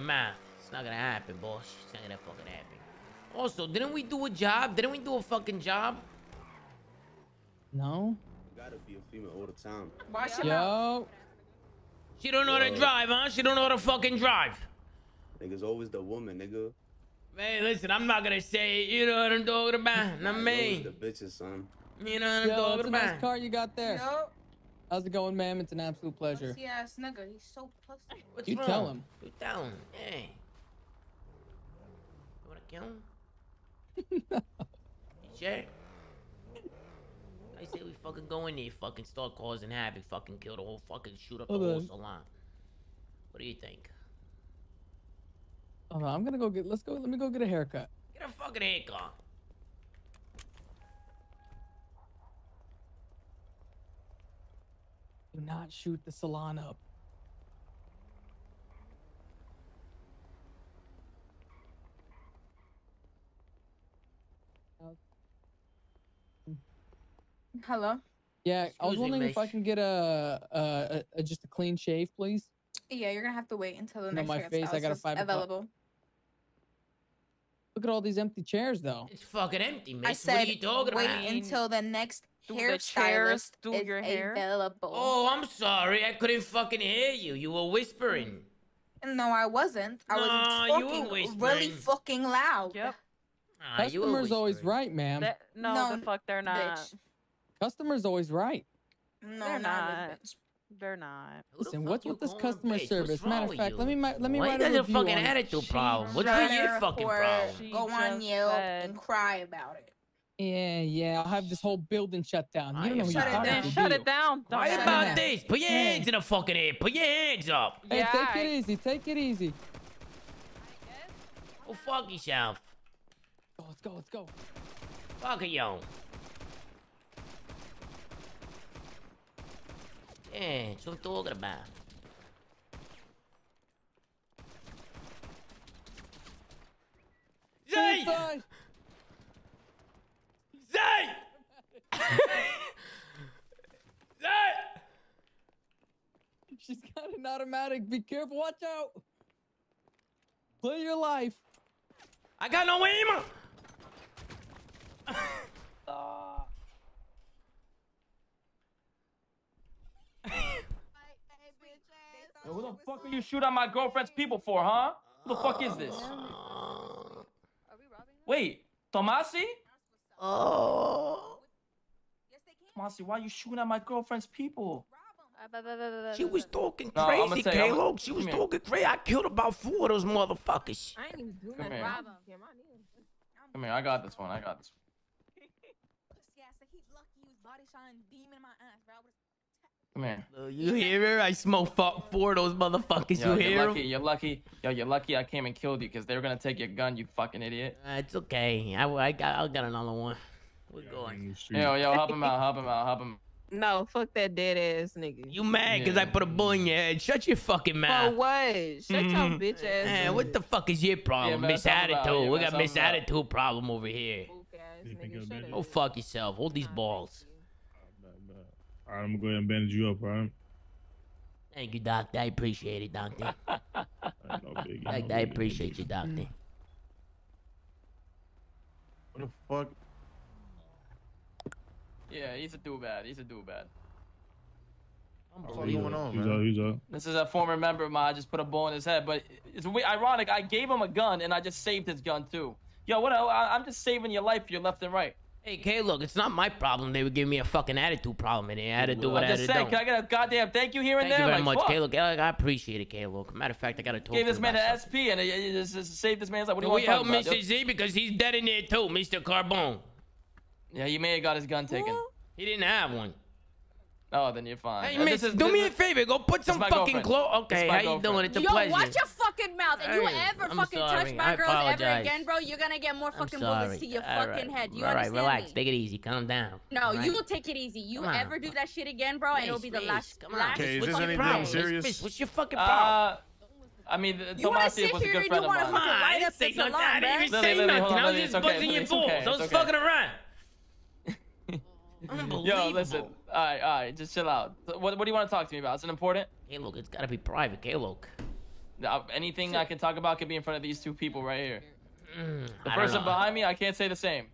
mouth. It's not gonna happen, boss. It's not gonna fucking happen. Also, didn't we do a job? Didn't we do a fucking job? No. You gotta be a female all the time. Watch your mouth. Yo. She don't know how to drive, huh? She don't know how to fucking drive. Nigga's always the woman, nigga. Man, listen, I'm not gonna say it. You know what I'm talking about. Not Always me. the bitches, son. You know what I'm Yo, talking it's a nice about. car you got there. Yo, How's it going, ma'am? It's an absolute pleasure. pussy ass nigga. He's so pussy. What's You wrong? tell him. You tell him. Hey. You wanna kill him? you sure? I say we fucking go in there, fucking start causing havoc, fucking kill the whole fucking shoot up the whole on. salon. What do you think? Hold on, I'm gonna go get. Let's go. Let me go get a haircut. Get a fucking haircut. Do not shoot the salon up. Hello. Yeah, I was Excuse me, wondering if I can get a, a, a, a just a clean shave, please. Yeah, you're gonna have to wait until the No, next my face, I got a is five o'clock. available. Look at all these empty chairs, though. It's fucking empty, miss. I said, what said are you talking wait about? until the next Do the chairs hairstylist do is your hair? available. Oh, I'm sorry. I couldn't fucking hear you. You were whispering. No, I wasn't. I No, was you were talking really fucking loud. Yep. Ah, you were Customer's always right, ma'am. No, No, the fuck they're not. Bitch. Customer's always right. No, They're not not. They're not. Who the Listen, what's with this customer bitch? Service? Matter of fact, you? let me let me Why write you a got a review fucking attitude problem? What's with your fucking problem? Go on just Yelp said- and cry about it. Yeah, yeah. I'll have this whole building shut down. I You don't know shut it down. to. Shut do it you? down. Why about Yeah. this? Put your Yeah. hands in the fucking air. Put your hands up. Hey, Yeah, take I- it easy. Take it easy. Go fuck yourself. Oh, let's go. Let's go. Fuck it, yo. Yeah, that's what I'm talking about. Zay! Inside. Zay! Zay! She's got an automatic. Be careful. Watch out. Play your life. I got no aim! Ah. Yo, who the fuck are you shoot at my girlfriend's people for, huh? Who the fuck is this? Wait, Tomasi? Oh. Tomasi, why are you shooting at my girlfriend's people? She was talking No, crazy, tell Caleb. She was here. talking crazy. I killed about four of those motherfuckers. I ain't even do Come nothing. here. Rob him. Come here, I got this one. I got this one. Come here. You hear her? I smoked four of those motherfuckers. Yo, you you're lucky. them? You're lucky. Yo, you're lucky I came and killed you because they were gonna take your gun, you fucking idiot. Uh, it's okay. I, I got I got another one. We're going. Yo, yo, help him out, help him out, help him. No, fuck that dead ass nigga. You mad because I put a bull in your head? Shut your fucking mouth. For mouth. what? Shut your Mhm. bitch ass. Man, up. what the fuck is your problem? man, Miss Attitude. yeah, we got something Miss about- Attitude problem over here. Spook ass nigga. Shut better? fuck yourself. Hold these balls. Alright, I'm gonna go ahead and bandage you up, alright? Thank you, doctor. I appreciate it, doctor. No biggie. no Doctor, I appreciate you, doctor. What the fuck? Yeah, he's a do bad. He's a do bad. What's Unbelievable. going on, man? He's up. This is a former member of mine. I just put a ball in his head, but it's ironic. I gave him a gun and I just saved his gun too. Yo, what? I, I'm just saving your life, your left and right. Hey, K, look, it's not my problem. They would give me a fucking attitude problem, and they had to do what I'm I had just to saying, do. can I get a goddamn thank you here and Thank you there? very like, much, fuck. K. Look, I I appreciate it, K. Look, matter of fact, I got to talk Gave to this you man an. SP and it, it just, just saved this man's life. What do you we want to help about? Mr. Z because he's dead in there too, Mr. Carbone. Yeah, you may have got his gun taken. He didn't have one. Oh, then you're fine. Hey, Uh, miss, is- do me a favor. Go put some fucking clothes. Okay, my how you doing? girlfriend. It's a Yo, pleasure. watch your fucking mouth. And you Hey, ever I'm fucking sorry. touch my I girls ever again, bro, you're gonna get more fucking bullets to your All fucking right. head. You All right, understand relax. me? Take it easy. Calm down. No, All right? you will take it easy. You Come on. ever do that shit again, bro, and it'll be the Miss, last. Come on. last Okay, is this your anything problem? Serious? miss, What's your fucking problem? Uh, I mean, You wanna sit was a here good and friend you of wanna mine. fucking I light didn't up say the nothing. I didn't even say nothing. I was just it's buzzing your balls. I was fucking around. Unbelievable. Yo, listen. All right, all right. Just chill out. What, what do you want to talk to me about? Is it important? Hey, look, it's got to be private. Hey, look. Now, anything I can talk about could be in front of these two people right here. Mm, the person behind me, I can't say the same.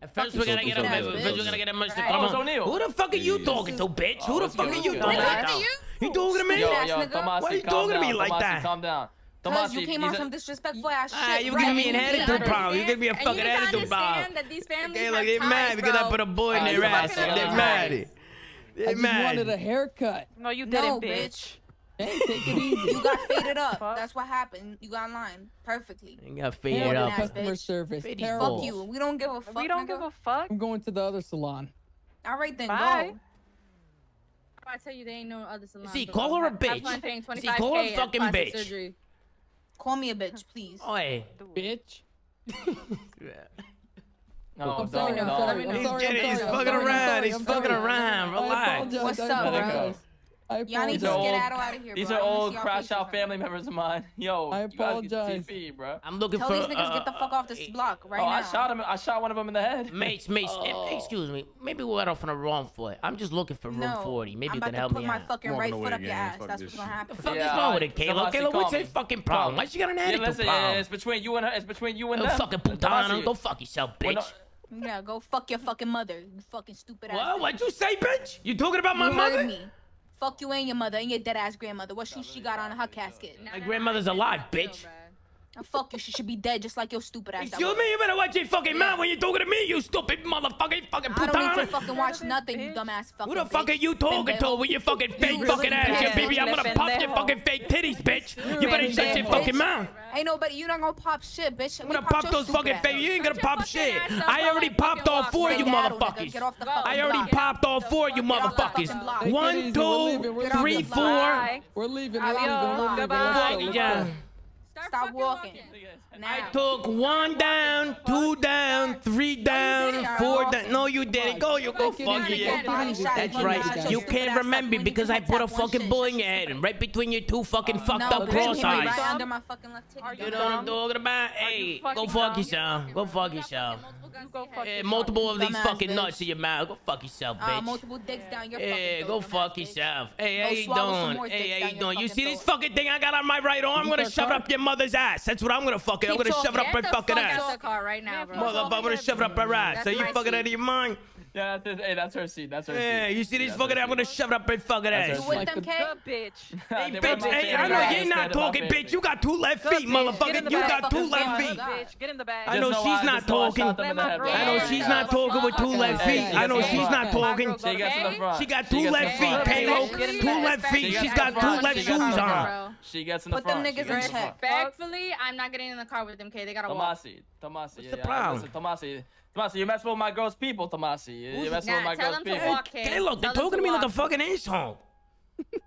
At first, we're gonna, get him, first we're gonna get him. First, we're to Who the fuck are you talking to, bitch? Who the fuck are you talking to? You talking to me? Yo, yo, Tomasi, what are you talking down, to me like Tomasi, that? Calm down. Because you came off some disrespectful ah, ass shit. Ah, you give me an attitude problem. You give me a fucking attitude problem. that these families okay, look, they mad because I put a boy in their ass. They mad. They mad. wanted a haircut. No, you didn't, bitch. Hey, take it easy. You got faded up. That's what happened. You got line perfectly. You got faded Terrible up. Customer service. Terrible. Fuck you. We don't give a fuck. We don't nigga. give a fuck. I'm going to the other salon. All right then, Bye. go. I tell you, there ain't no other salon. See, call her a bitch. See, call her a fucking bitch. Surgery. Call me a bitch, please. Oi, bitch. No, I'm sorry, don't, I'm sorry. I'm sorry, He's, I'm he's fucking around. He's fucking around. Relax. What's up, bro? I Y'all need to out of here, These are old crash out family members of mine. Yo, I apologize. Bro. I'm looking Tell for. these niggas get the fuck off this uh, block right oh, now. I shot him. I shot one of them in the head. Mates, mates, eh, Oh. excuse me. Maybe we went off on the wrong foot. I'm just looking for room No, 40. Maybe I'm you about can to help put me my out. fucking right foot up your ass. That's what's gonna happen. The fuck is wrong with it, Kayla? Kayla, what's your fucking problem? Why she got an Yeah, attitude listen, it's between you and her. It's between you and them. Don't fucking putana. Go fuck yourself, bitch. Yeah, go fuck your fucking mother. You fucking stupid ass. What? What'd you say, bitch? You talking about my You heard mother? me. Fuck you and your mother and your dead ass grandmother. What shoes she got on her casket? My grandmother's alive, bitch. And fuck you, she should be dead just like your stupid ass. Excuse me, you better watch your fucking yeah. mouth when you're talking to me, you stupid motherfucking fucking putain. I don't need to fucking watch nothing, you dumbass fucking Who the fuck bitch. are you talking to with your fucking fake you fucking ass, you baby? I'm gonna pop your fucking fake titties, bitch. You better shut your fucking mouth. Ain't nobody, you're not gonna pop shit, bitch. I'm gonna pop, those fucking fake. You ain't gonna pop shit. I already popped all four of you motherfuckers. I already popped all four of you motherfuckers. One, two, three, four. We're leaving. We're leaving. We're leaving. Yeah. Start, Start walking. walking. Now. I took one down, two down, three down, four down. No, you didn't. Go, you go fuck you. That's right. You can't remember because I put a fucking bullet in your head and right between your two fucking fucked up cross eyes. Under my left you know what I'm talking about? Hey, go fuck yourself. Go fuck yourself. Multiple of these fucking nuts in your mouth. Go fuck yourself, bitch. multiple dicks down your Yeah, go fuck yourself. Hey, how you doing? Hey, how you doing? You see this fucking thing I got on my right arm? I'm gonna shove it up your mother's ass. That's what I'm gonna fucking. Keep I'm gonna shove it up her fucking fuck ass. Out the car right now, bro. Motherfucker, I'm gonna shove it up her ass. So Are you fucking seat. out of your mind? Yeah, that's her, hey, that's her seat. That's her yeah, seat. you see these yeah, fucking? I'm gonna shove it up her fucking that's ass. You with them, bitch. Hey, bitch. Hey, I know you're not talking, bitch. You got two left feet, motherfucker. You got two left feet. Get in the bag. I know she's not talking. I know she's not talking with two left feet. I know she's not talking. She got two left feet, K. Two left feet. She's got two left shoes on. She gets in the Put front. Put them niggas in check. Respectfully, I'm not getting in the car with them, K. They gotta walk. Tomasi, Tomasi. What's yeah, the yeah, problem? Tomasi, Tomasi, you mess with my girl's people, Tomasi. You mess nah, with my girl's people. Tell them to Walk, hey, hey, look, they're talking to, to me like a fucking asshole.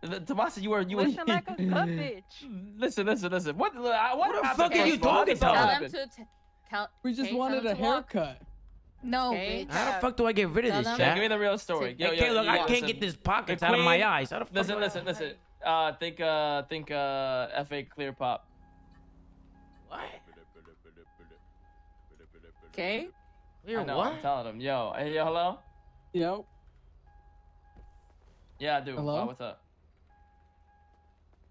Tomasi, you were you were. Listen like a bitch. Listen, listen, listen. What? Uh, what, what the fuck are you talking about? Tell them to tell. We just Kay, wanted a haircut. Walk. No, bitch. How the fuck do I get rid of tell this? Shit? Give me the real story. Yo, yo, hey, yo, look, I can't get this pockets out of my eyes. How the fuck listen, listen, listen. Uh, think uh, think uh, F8 Clear Pop. What? Okay. Clear I know, what? I'm telling him. Yo, hey, yo, hello. Yo. Yeah, dude. Hello. What's up?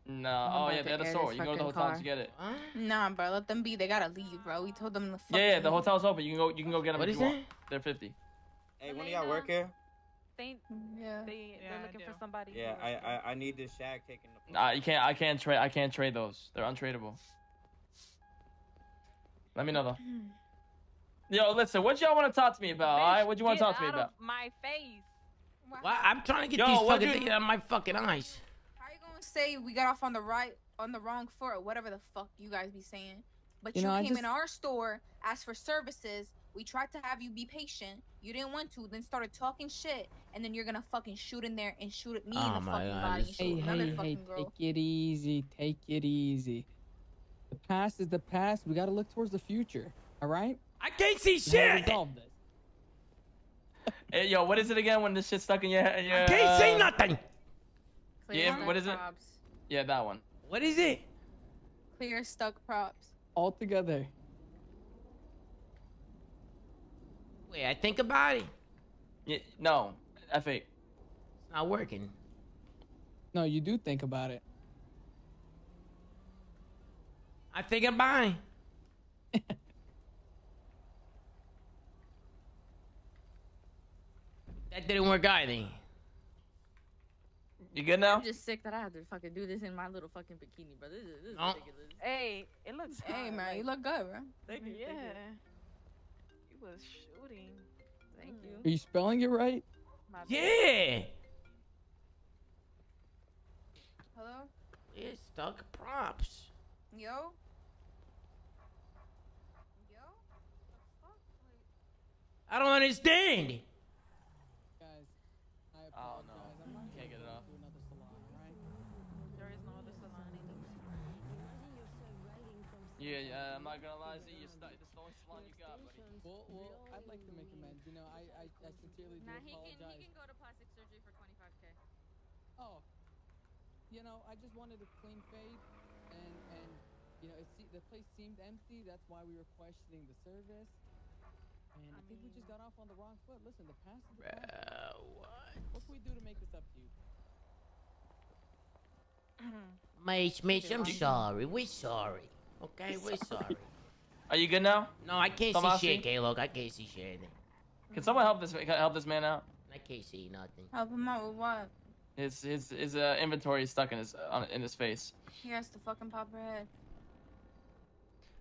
No. I'm oh yeah, they're the store. You go to the hotel to get it. Nah, bro. Let them be. They gotta leave, bro. We told them to. The yeah, yeah. The hotel's open. You can go. You can go get them. What is that? They're fifty. Hey, when do y'all work here? They yeah. they yeah, they're looking for somebody. Yeah, I, I, I need this shag taken. Nah, you can't. I can't trade. I can't trade those. They're untradeable. Let me know though. Yo, listen. What y'all want to talk to me about? Bitch, all right, what you want to talk to me about? my face. Well, I'm trying to get Yo, these fucking you... things out of my fucking eyes. How are you gonna say we got off on the right, on the wrong foot, or whatever the fuck you guys be saying? But you, you know, came just... in our store, asked for services, we tried to have you be patient. You didn't want to. Then started talking shit, and then you're gonna fucking shoot in there and shoot at me oh in the oh fucking God. body. Just, hey, hey, hey, girl. take it easy. Take it easy. The past is the past. We gotta look towards the future. All right. I can't see shit. This. Hey, yo, what is it again when this shit stuck in your head? Your, I can't uh, say nothing. yeah, what is it? Props. Yeah, that one. What is it? Clear stuck props. All together. Wait, I think about it. Yeah, no, F8. It's not working. No, you do think about it. I think I'm bye. that didn't work either. You good now? I'm just sick that I have to fucking do this in my little fucking bikini, bro. This is, this is No. ridiculous. Hey, it looks. Hey man, like- you look good, bro. Thank you. Yeah. Thank you. He was shooting. Thank you. Are you spelling it right? My bad. Yeah. Hello, It's stuck props. yo. Yo. The fuck? Like, I don't understand. Guys, I Oh, apologize. no. I'm not Can't get it gonna off. do another salon, alright? There is no other salon either. Yeah, yeah. I'm not gonna lie. Z, you're stu- This is the only salon you got, buddy. Well, well, I'd like to make amends. You know, I, I, I sincerely do Nah, he can apologize. he can go to plastic surgery for 25k. Oh, you know, I just wanted a clean fade, and and you know, it se- the place seemed empty. That's why we were questioning the service. And I, think we just got off on the wrong foot. Listen, the past is the past. Bro, what? What can we do to make this up to you? Mate, Mitch, I'm sorry. We're sorry. Okay, we're sorry. Are you good now? No, I can't Tomasi? see shit, K-Log. I can't see shit. Can someone help this help this man out? I can't see nothing. help him out with what? His his his uh, inventory is stuck in his on, in his face. He has to fucking pop her head.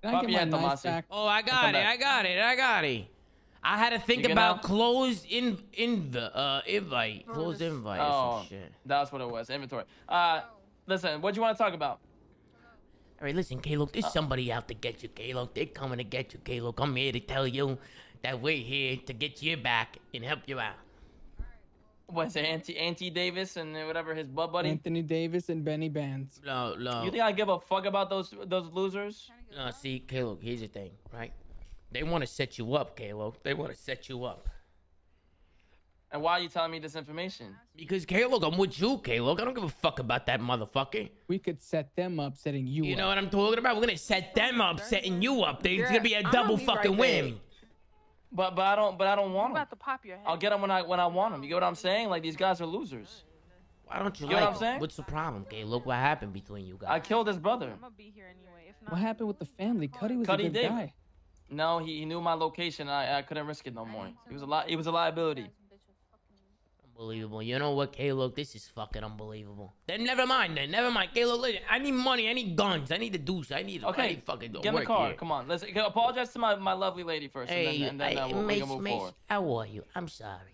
Can I get my knife back? Oh, I got it. back. I got it. I got it. I had to think about now? closed in in the uh invite, closed Closed. invite Oh, some shit. that's what it was. Inventory. Uh, Oh. listen. What do you want to talk about? All right, listen, K-Log. There's uh. somebody out to get you, K-Log. They're coming to get you, K-Log. I'm here to tell you that we're here to get you back and help you out. Was it Auntie Auntie Davis and whatever his bud buddy? Anthony Davis and Benny Bands. No, no. You think I give a fuck about those those losers? Trying to get No, see, Caleb, here's the thing, right? They want to set you up, Caleb. They want to set you up. And why are you telling me this information? Because, Caleb, I'm with you, Caleb. I don't give a fuck about that motherfucker. We could set them up, setting you, up. You up. know what I'm talking about? We're going to set them up, setting you up. There's going to be a I'ma double be fucking right win. But but I don't but I don't want them. about to pop your head. I'll get them when I when I want them. You get what I'm saying? Like these guys are losers. Why don't you You know what I'm saying? What's the problem, Caleb? Look what happened between you guys. I killed his brother. I'm gonna be here anyway. If not, What happened with the family? Cuddy was Cuddy a good did. guy. No, he, he knew my location. I, I couldn't risk it no more. need He was a to li- he was a liability. Guys, bitch, are fucking- Unbelievable. You know what, Caleb? This is fucking unbelievable. Then never mind, then. Never mind. Caleb, listen. I need money. I need guns. I need the deuce. I need, I Okay, need fucking Get in the work car. here. Come on. Let's apologize to my, my lovely lady first, Hey, and then, and then uh, we'll, we Mace, can move Mace, forward. how are you? I'm sorry.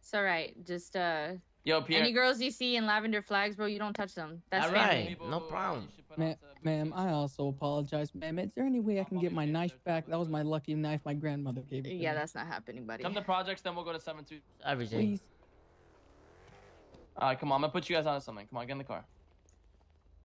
It's all right. Just uh, Yo, Pierre. any girls you see in lavender flags, bro, you don't touch them. That's All family. right. No uh, problem. you should put Ma- ma'am. I also apologize, ma'am. Is there any way I can get my knife back? That was my lucky knife my grandmother gave me. Yeah, that's not happening, buddy. Come to projects, then we'll go to seven two. Everything. Please. All right, come on. I'm gonna put you guys on to something. Come on, get in the car.